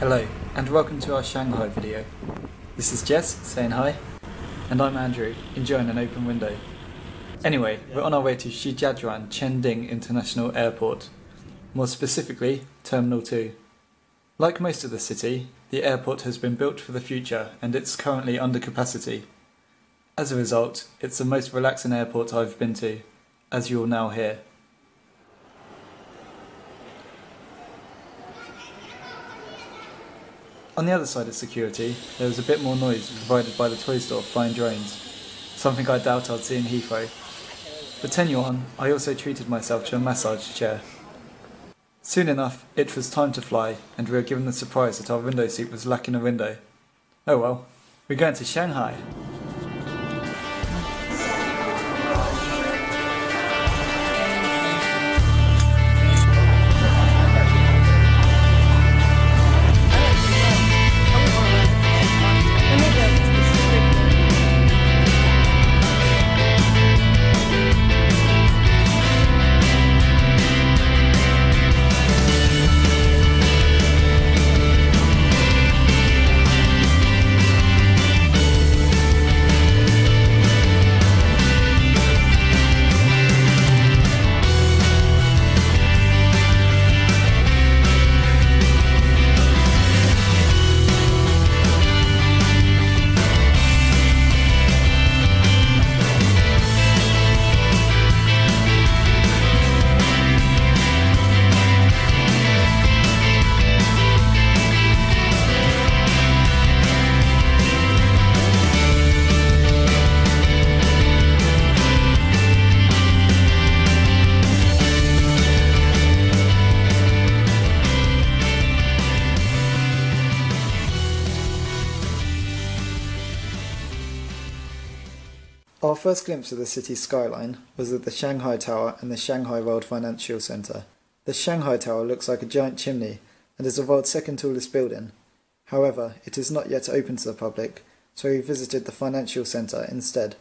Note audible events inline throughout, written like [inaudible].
Hello, and welcome to our Shanghai video. This is Jess saying hi, and I'm Andrew, enjoying an open window. Anyway, we're on our way to Shijiazhuang Zhengding International Airport, more specifically, Terminal 2. Like most of the city, the airport has been built for the future and it's currently under capacity. As a result, it's the most relaxing airport I've been to, as you'll now hear. On the other side of security, there was a bit more noise provided by the toy store flying drones, something I doubt I'd see in Heathrow. For 10 yuan, I also treated myself to a massage chair. Soon enough, it was time to fly, and we were given the surprise that our window seat was lacking a window. Oh well, we're going to Shanghai. Our first glimpse of the city's skyline was at the Shanghai Tower and the Shanghai World Financial Center. The Shanghai Tower looks like a giant chimney and is the world's second tallest building. However, it is not yet open to the public, so we visited the financial center instead.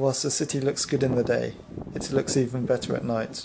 Whilst the city looks good in the day, it looks even better at night.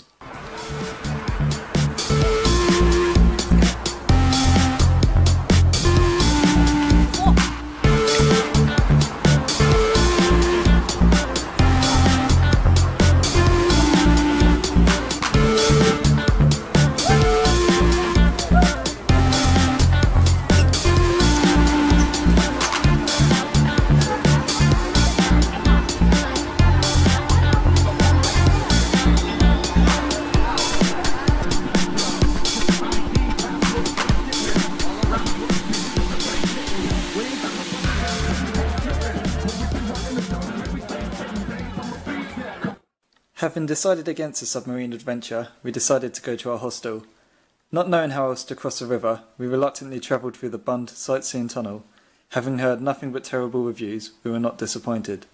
Having decided against a submarine adventure, we decided to go to our hostel. Not knowing how else to cross the river, we reluctantly travelled through the Bund sightseeing tunnel. Having heard nothing but terrible reviews, we were not disappointed.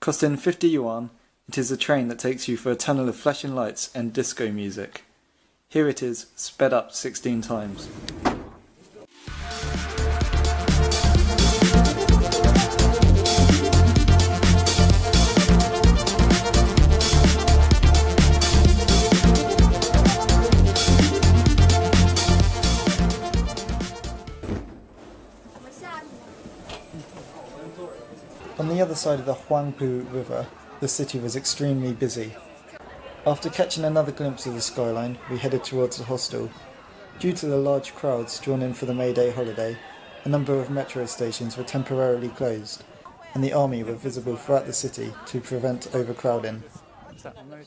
Costing 50 yuan, it is a train that takes you through a tunnel of flashing lights and disco music. Here it is, sped up 16 times. On the other side of the Huangpu River, the city was extremely busy. After catching another glimpse of the skyline, we headed towards the hostel. Due to the large crowds drawn in for the May Day holiday, a number of metro stations were temporarily closed, and the army were visible throughout the city to prevent overcrowding.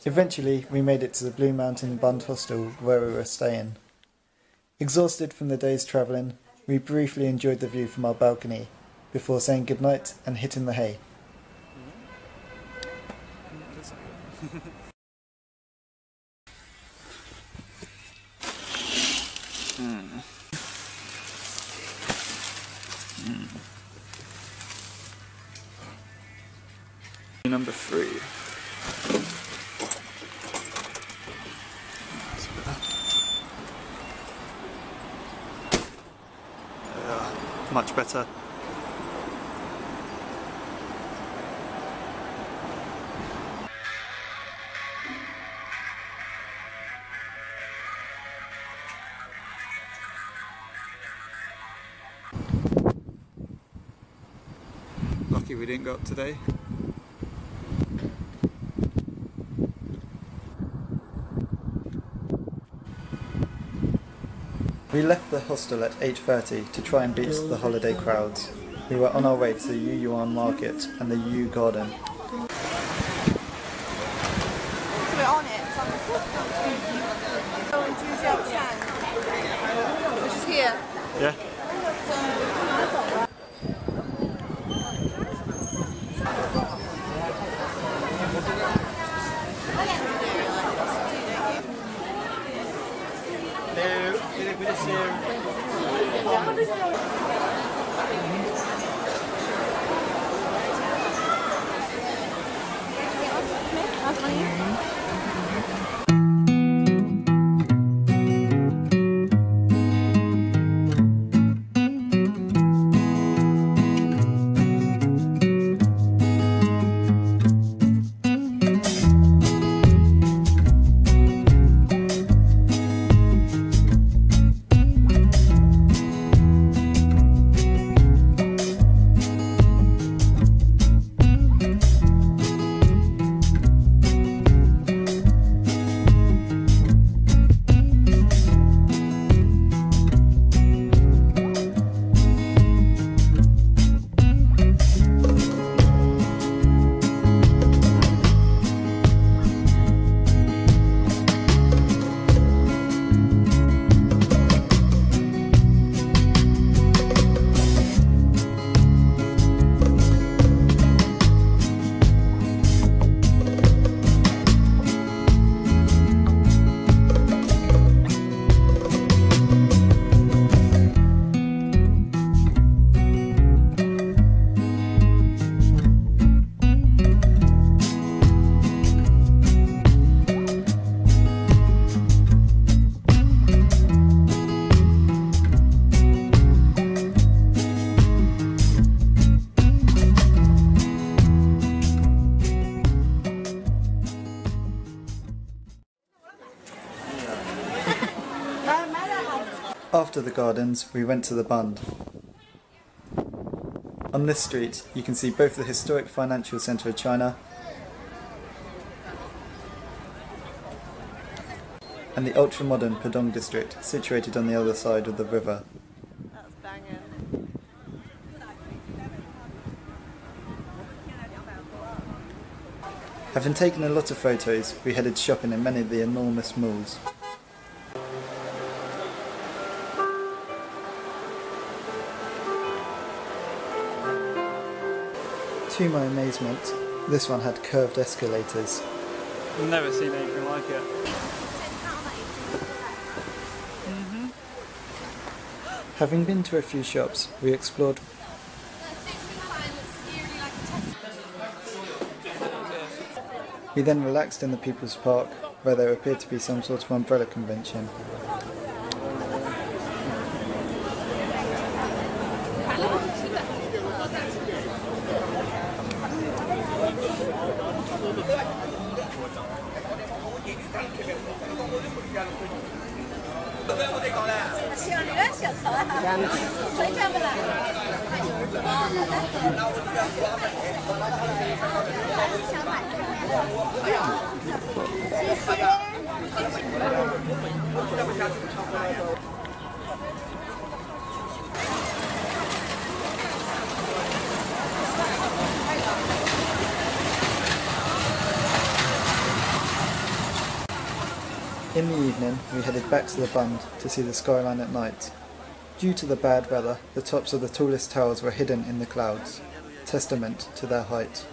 Eventually, we made it to the Blue Mountain Bund Hostel where we were staying. Exhausted from the day's travelling, we briefly enjoyed the view from our balcony before saying goodnight and hitting the hay. Hmm. Hmm. Number three. Much better. Lucky we didn't go up today. We left the hostel at 8.30 to try and beat the holiday crowds. We were on our way to the Yu Yuan Market and the Yu Garden. So we're on it. So I'm going to Jiao which is here. Yeah? Gardens, we went to the Bund. On this street, you can see both the historic financial centre of China and the ultra-modern Pudong district, situated on the other side of the river. Having taken a lot of photos, we headed shopping in many of the enormous malls. To my amazement, this one had curved escalators. I've never seen anything like it. Mm-hmm. Having been to a few shops, we explored We then relaxed in the People's Park, where there appeared to be some sort of umbrella convention. [laughs] 小的，小的，谢谢。In the evening, we headed back to the Bund to see the skyline at night. Due to the bad weather, the tops of the tallest towers were hidden in the clouds, testament to their height.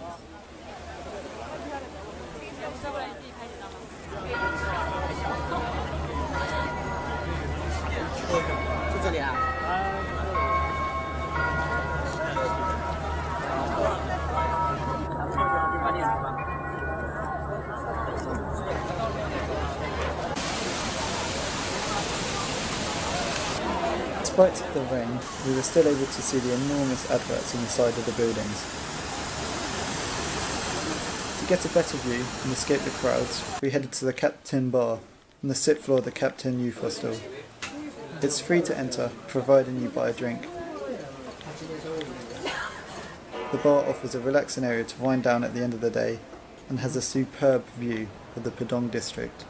Despite the rain, we were still able to see the enormous adverts on the side of the buildings. To get a better view and escape the crowds, we headed to the Captain Bar on the sixth floor of the Captain Youth Hostel. It's free to enter, providing you buy a drink. The bar offers a relaxing area to wind down at the end of the day and has a superb view of the Pudong district.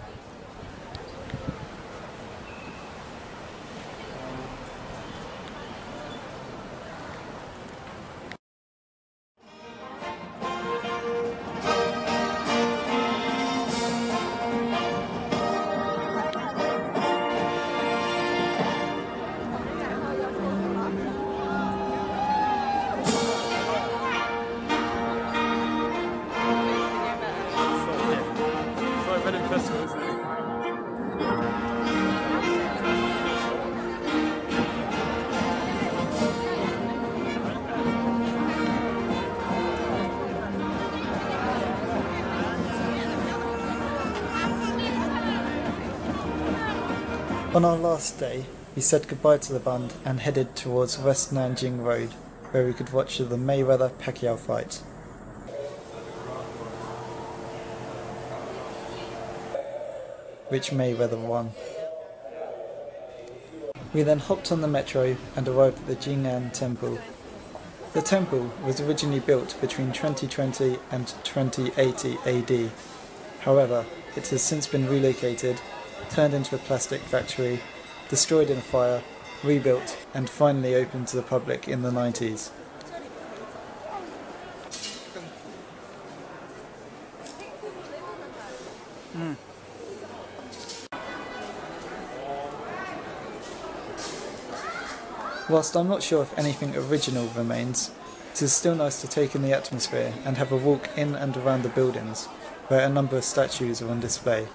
On our last day, we said goodbye to the Bund and headed towards West Nanjing Road, where we could watch the Mayweather Pacquiao fight. Which Mayweather won. We then hopped on the metro and arrived at the Jing'an Temple. The temple was originally built between 2020 and 2080 AD. However, it has since been relocated, turned into a plastic factory, destroyed in a fire, rebuilt, and finally opened to the public in the 90s. Whilst I'm not sure if anything original remains, it is still nice to take in the atmosphere and have a walk in and around the buildings, where a number of statues are on display.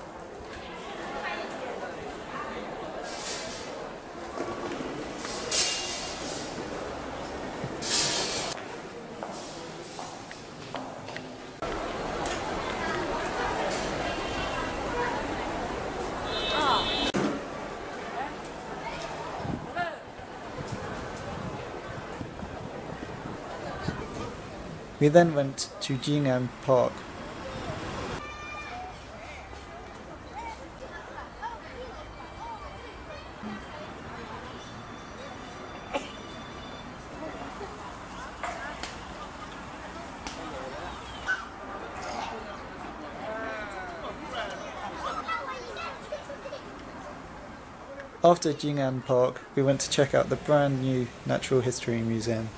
We then went to Jing'an Park. After Jing'an Park, we went to check out the brand new Natural History Museum.